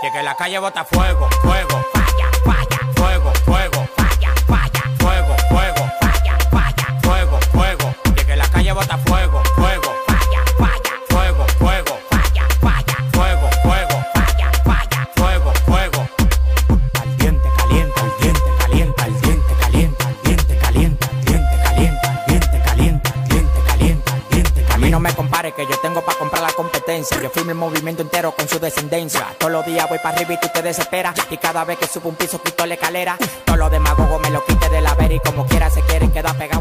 Y es que la calle bota fuego, fuego, A mí no me compare que yo tengo para comprar la competencia. Yo firmo el movimiento entero con su descendencia. Todos los días voy para arriba y tú te desesperas. Y cada vez que subo un piso quito la escalera. Todos los demagogos me lo quite de la vera y como quiera se quieren quedar pegados.